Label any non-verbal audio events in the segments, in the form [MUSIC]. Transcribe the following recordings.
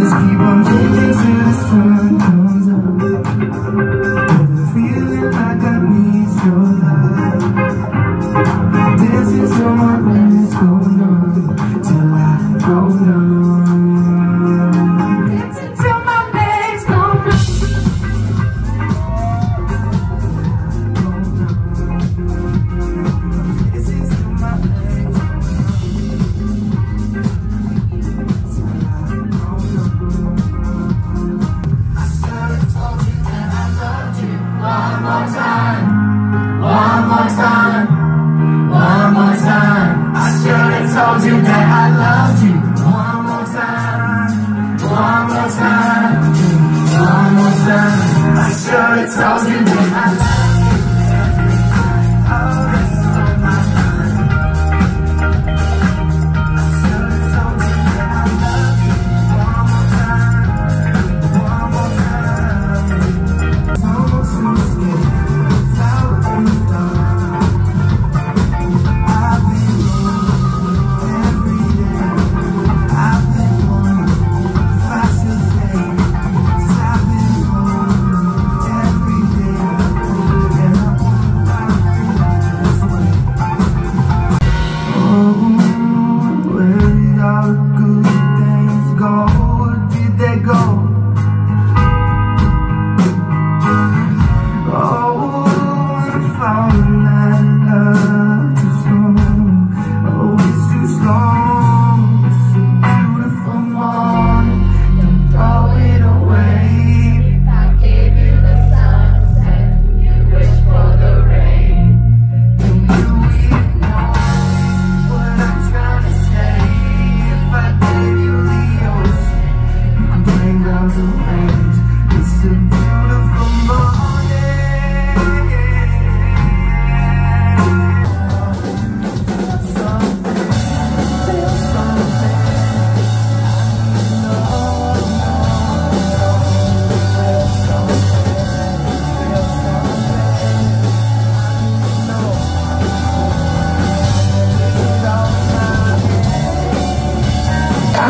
just keep on dancing to the sun comes. thousand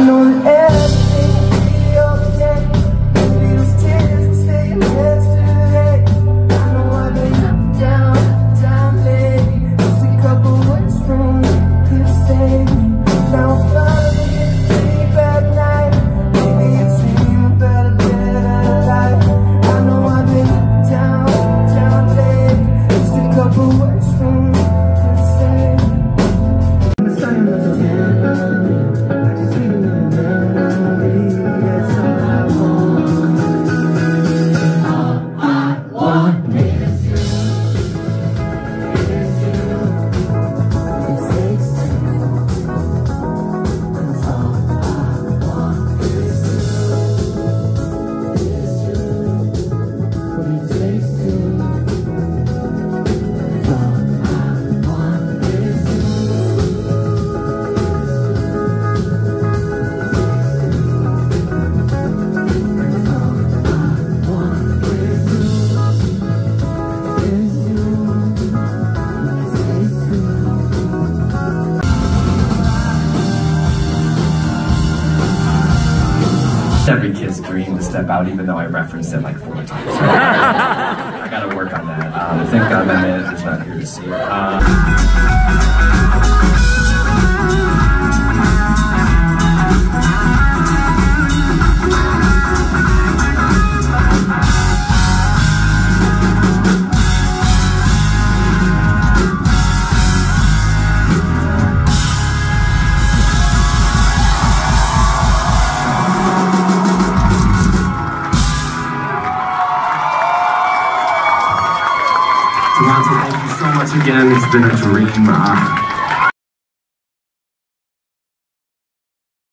I've To step out, even though I referenced it like four times. So [LAUGHS] I, I, gotta work on that. Um, thank God my manager's not here to see it. Um, thank you so much again. It's been a dream. Uh,